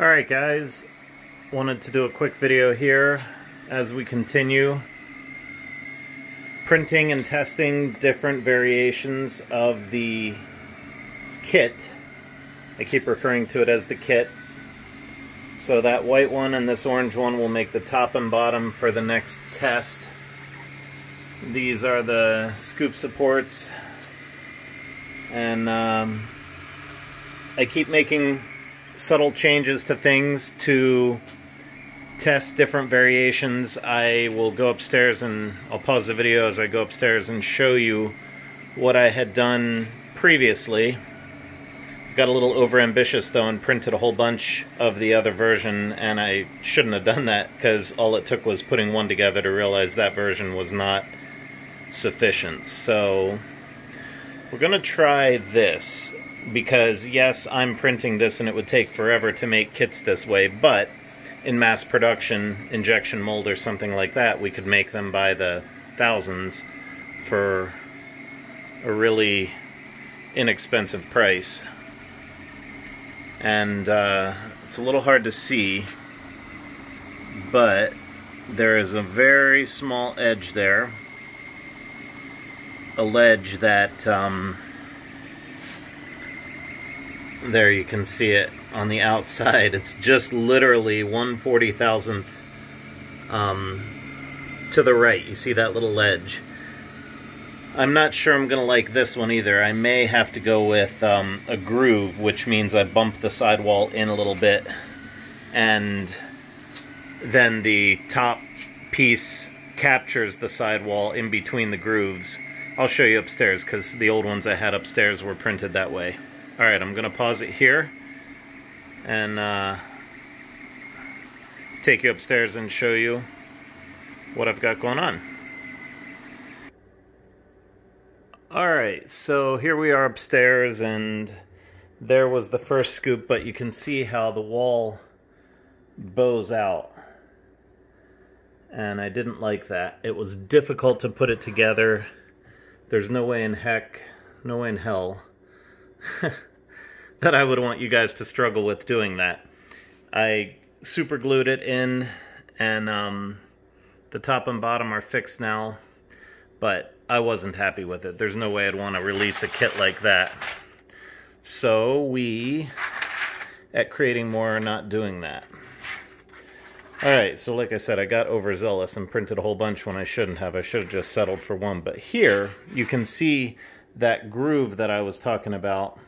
Alright guys, wanted to do a quick video here as we continue printing and testing different variations of the kit. I keep referring to it as the kit. So that white one and this orange one will make the top and bottom for the next test. These are the scoop supports and um, I keep making subtle changes to things to test different variations. I will go upstairs and I'll pause the video as I go upstairs and show you what I had done previously. Got a little overambitious though and printed a whole bunch of the other version and I shouldn't have done that because all it took was putting one together to realize that version was not sufficient. So we're going to try this because yes, I'm printing this and it would take forever to make kits this way, but in mass production, injection mold or something like that, we could make them by the thousands for a really inexpensive price. And uh, it's a little hard to see, but there is a very small edge there, a ledge that um, there you can see it on the outside. It's just literally 140,000th um, to the right. You see that little ledge. I'm not sure I'm going to like this one either. I may have to go with um, a groove, which means I bump the sidewall in a little bit. And then the top piece captures the sidewall in between the grooves. I'll show you upstairs because the old ones I had upstairs were printed that way. Alright, I'm going to pause it here and uh, take you upstairs and show you what I've got going on. Alright, so here we are upstairs and there was the first scoop, but you can see how the wall bows out. And I didn't like that. It was difficult to put it together. There's no way in heck, no way in hell that I would want you guys to struggle with doing that. I super glued it in and um, the top and bottom are fixed now, but I wasn't happy with it. There's no way I'd want to release a kit like that. So we, at Creating Moore, are not doing that. Alright, so like I said, I got overzealous and printed a whole bunch when I shouldn't have. I should have just settled for one. But here, you can see that groove that I was talking about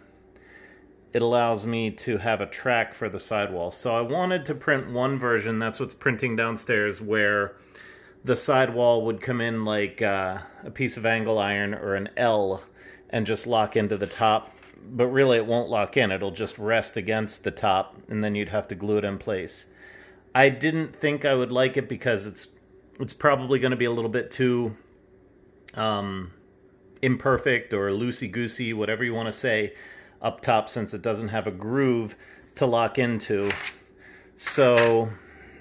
it allows me to have a track for the sidewall. So I wanted to print one version, that's what's printing downstairs, where the sidewall would come in like uh, a piece of angle iron or an L and just lock into the top. But really it won't lock in, it'll just rest against the top and then you'd have to glue it in place. I didn't think I would like it because it's it's probably going to be a little bit too um, imperfect or loosey-goosey, whatever you want to say up top since it doesn't have a groove to lock into. So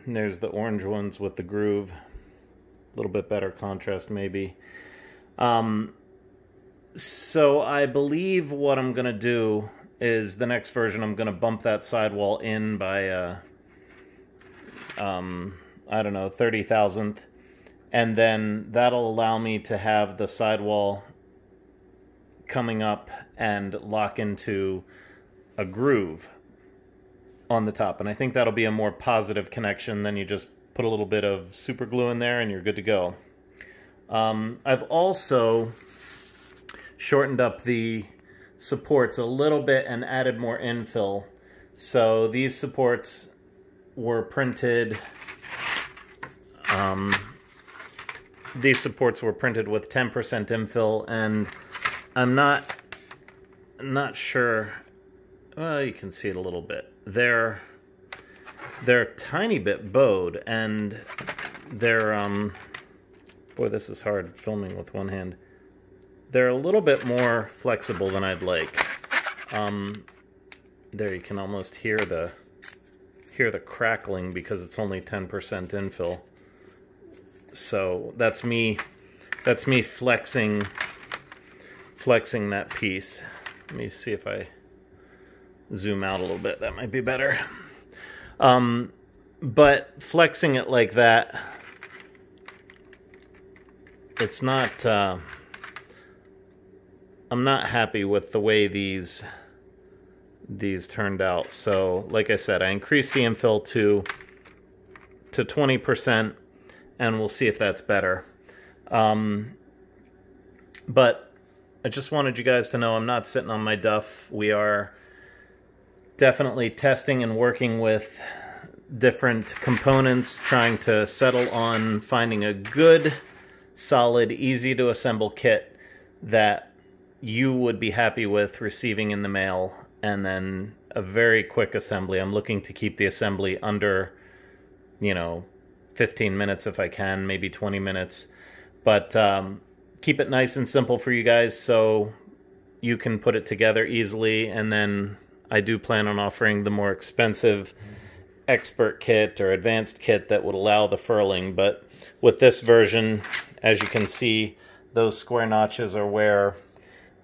there's the orange ones with the groove. A little bit better contrast maybe. Um, so I believe what I'm going to do is the next version I'm going to bump that sidewall in by, uh, um, I don't know, 30 thousandth. And then that'll allow me to have the sidewall coming up and lock into a groove on the top. And I think that'll be a more positive connection than you just put a little bit of super glue in there and you're good to go. Um, I've also shortened up the supports a little bit and added more infill. So these supports were printed, um, these supports were printed with 10% infill and I'm not not sure. Well, you can see it a little bit. They're they're tiny bit bowed, and they're um. Boy, this is hard filming with one hand. They're a little bit more flexible than I'd like. Um, there you can almost hear the hear the crackling because it's only 10% infill. So that's me that's me flexing flexing that piece. Let me see if I zoom out a little bit. That might be better. Um, but flexing it like that, it's not. Uh, I'm not happy with the way these these turned out. So, like I said, I increased the infill to to 20%, and we'll see if that's better. Um, but I just wanted you guys to know I'm not sitting on my duff. We are definitely testing and working with different components, trying to settle on finding a good, solid, easy to assemble kit that you would be happy with receiving in the mail and then a very quick assembly. I'm looking to keep the assembly under, you know, 15 minutes if I can, maybe 20 minutes. But um, keep it nice and simple for you guys so you can put it together easily. And then I do plan on offering the more expensive expert kit or advanced kit that would allow the furling. But with this version, as you can see, those square notches are where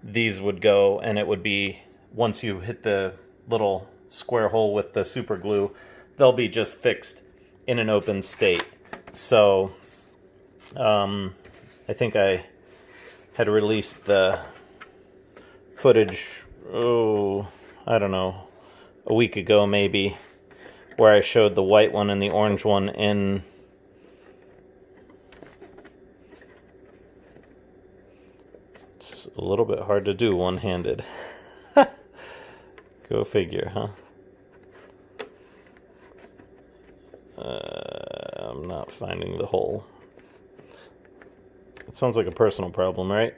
these would go and it would be once you hit the little square hole with the super glue, they'll be just fixed in an open state. So um, I think I had released the footage, oh, I don't know, a week ago maybe, where I showed the white one and the orange one in it's a little bit hard to do one-handed. Go figure, huh? Uh, I'm not finding the hole. Sounds like a personal problem, right?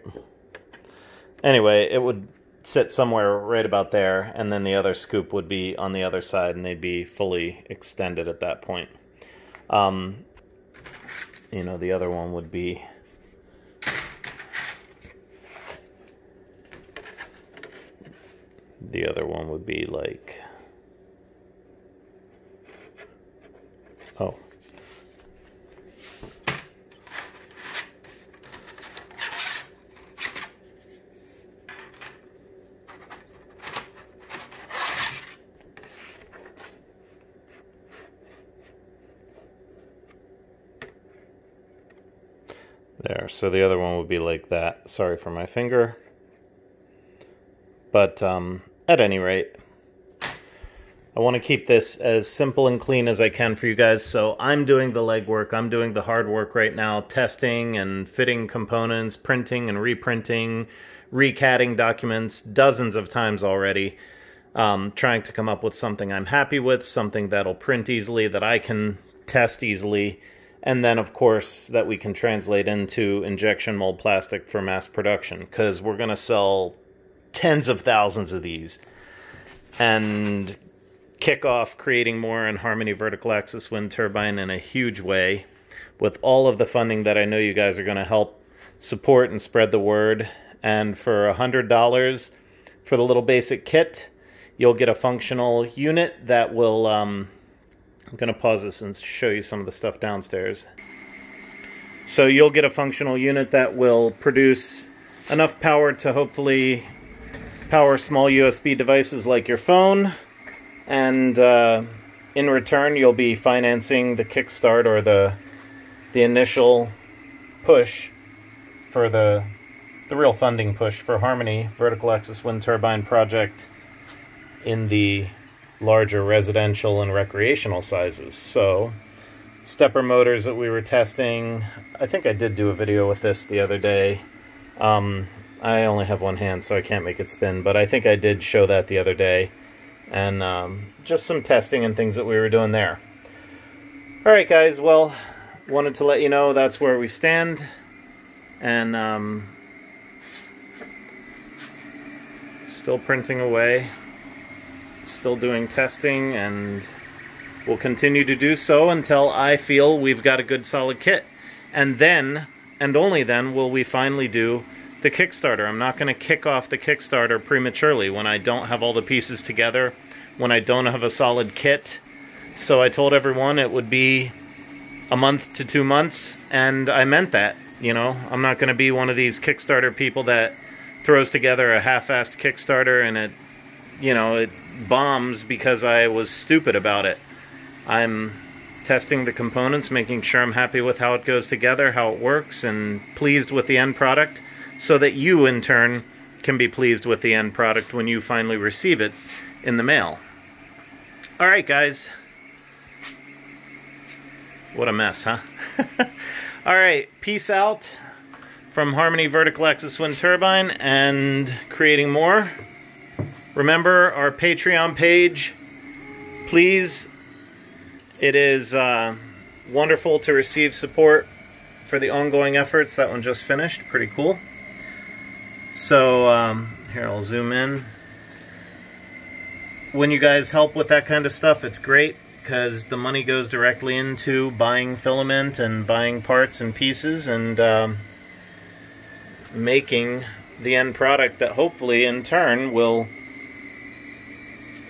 Anyway, it would sit somewhere right about there, and then the other scoop would be on the other side, and they'd be fully extended at that point. Um, you know, the other one would be the other one would be like oh There, so the other one would be like that. Sorry for my finger. But um, at any rate, I want to keep this as simple and clean as I can for you guys. So I'm doing the legwork. I'm doing the hard work right now, testing and fitting components, printing and reprinting, recading documents dozens of times already. Um, trying to come up with something I'm happy with, something that'll print easily, that I can test easily, and then, of course, that we can translate into injection mold plastic for mass production because we're going to sell tens of thousands of these and kick off Creating Moore in Harmony Vertical Axis Wind Turbine in a huge way with all of the funding that I know you guys are going to help support and spread the word. And for a $100 for the little basic kit, you'll get a functional unit that will. Um, I'm going to pause this and show you some of the stuff downstairs. So you'll get a functional unit that will produce enough power to hopefully power small USB devices like your phone, and uh, in return, you'll be financing the kickstart or the the initial push for the the real funding push for Harmony Vertical Axis Wind Turbine project in the larger residential and recreational sizes. So, stepper motors that we were testing, I think I did do a video with this the other day. Um, I only have one hand, so I can't make it spin, but I think I did show that the other day. And um, just some testing and things that we were doing there. Alright guys, well, wanted to let you know that's where we stand. And um, still printing away. Still doing testing, and we'll continue to do so until I feel we've got a good solid kit. And then, and only then, will we finally do the Kickstarter. I'm not going to kick off the Kickstarter prematurely when I don't have all the pieces together, when I don't have a solid kit. So I told everyone it would be a month to two months, and I meant that. You know, I'm not going to be one of these Kickstarter people that throws together a half-assed Kickstarter and it, you know, it bombs because I was stupid about it. I'm testing the components, making sure I'm happy with how it goes together, how it works, and pleased with the end product, so that you, in turn, can be pleased with the end product when you finally receive it in the mail. All right, guys. What a mess, huh? All right, peace out from Harmony Vertical Axis Wind Turbine and Creating Moore. Remember our Patreon page. Please, it is uh, wonderful to receive support for the ongoing efforts. That one just finished. Pretty cool. So, um, here, I'll zoom in. When you guys help with that kind of stuff, it's great because the money goes directly into buying filament and buying parts and pieces and um, making the end product that hopefully in turn will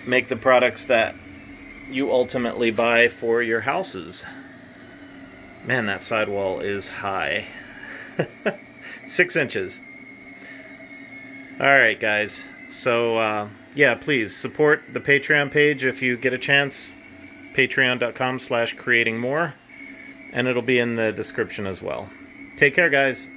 make the products that you ultimately buy for your houses. Man, that sidewall is high. Six inches. Alright, guys. So, uh, yeah, please support the Patreon page if you get a chance. Patreon.com slash Creating Moore. And it'll be in the description as well. Take care, guys.